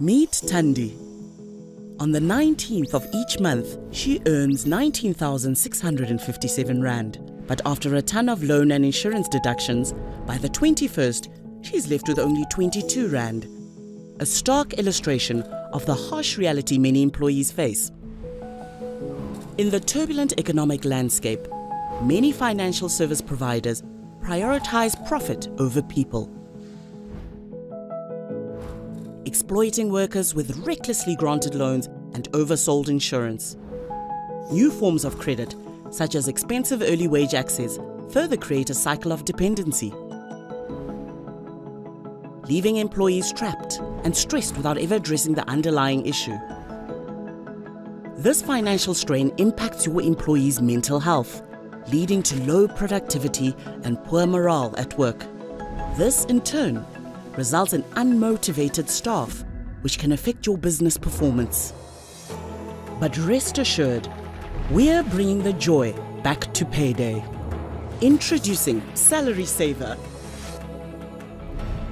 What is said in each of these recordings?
Meet Tandi. On the 19th of each month, she earns 19,657 Rand. But after a ton of loan and insurance deductions, by the 21st, she's left with only 22 Rand. A stark illustration of the harsh reality many employees face. In the turbulent economic landscape, many financial service providers prioritize profit over people. Exploiting workers with recklessly granted loans and oversold insurance. New forms of credit, such as expensive early wage access, further create a cycle of dependency. Leaving employees trapped and stressed without ever addressing the underlying issue. This financial strain impacts your employees' mental health, leading to low productivity and poor morale at work. This, in turn, results in unmotivated staff, which can affect your business performance. But rest assured, we're bringing the joy back to payday. Introducing Salary Saver,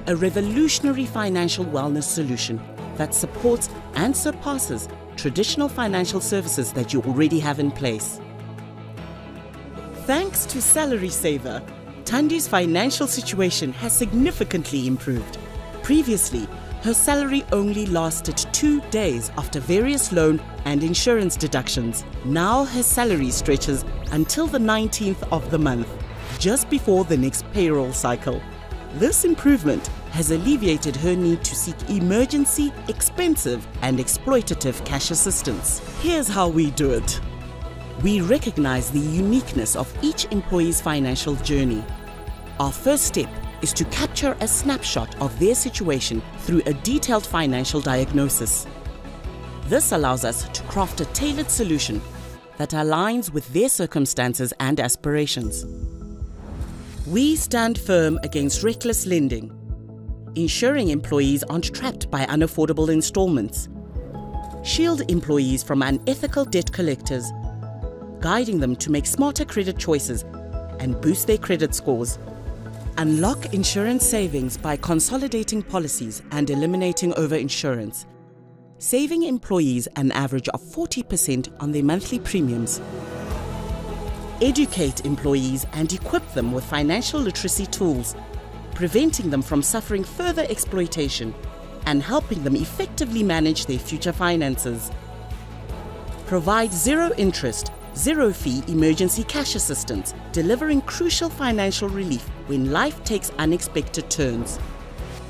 a revolutionary financial wellness solution that supports and surpasses traditional financial services that you already have in place. Thanks to Salary Saver, Tandi's financial situation has significantly improved. Previously, her salary only lasted two days after various loan and insurance deductions. Now her salary stretches until the 19th of the month, just before the next payroll cycle. This improvement has alleviated her need to seek emergency, expensive, and exploitative cash assistance. Here's how we do it. We recognize the uniqueness of each employee's financial journey. Our first step is to capture a snapshot of their situation through a detailed financial diagnosis. This allows us to craft a tailored solution that aligns with their circumstances and aspirations. We stand firm against reckless lending, ensuring employees aren't trapped by unaffordable installments. Shield employees from unethical debt collectors guiding them to make smarter credit choices and boost their credit scores. Unlock insurance savings by consolidating policies and eliminating overinsurance, saving employees an average of 40% on their monthly premiums. Educate employees and equip them with financial literacy tools, preventing them from suffering further exploitation and helping them effectively manage their future finances. Provide zero interest zero fee emergency cash assistance, delivering crucial financial relief when life takes unexpected turns.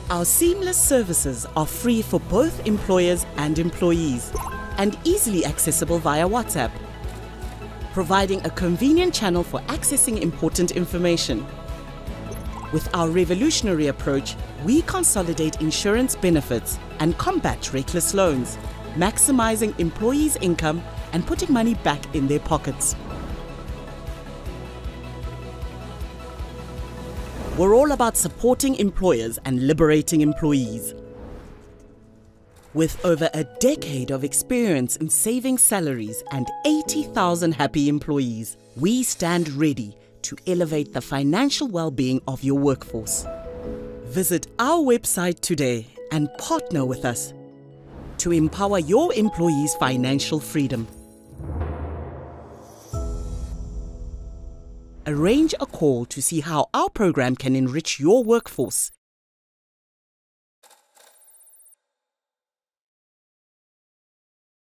Our seamless services are free for both employers and employees and easily accessible via WhatsApp, providing a convenient channel for accessing important information. With our revolutionary approach, we consolidate insurance benefits and combat reckless loans, maximizing employees' income and putting money back in their pockets. We're all about supporting employers and liberating employees. With over a decade of experience in saving salaries and 80,000 happy employees, we stand ready to elevate the financial well-being of your workforce. Visit our website today and partner with us to empower your employees' financial freedom. Arrange a call to see how our program can enrich your workforce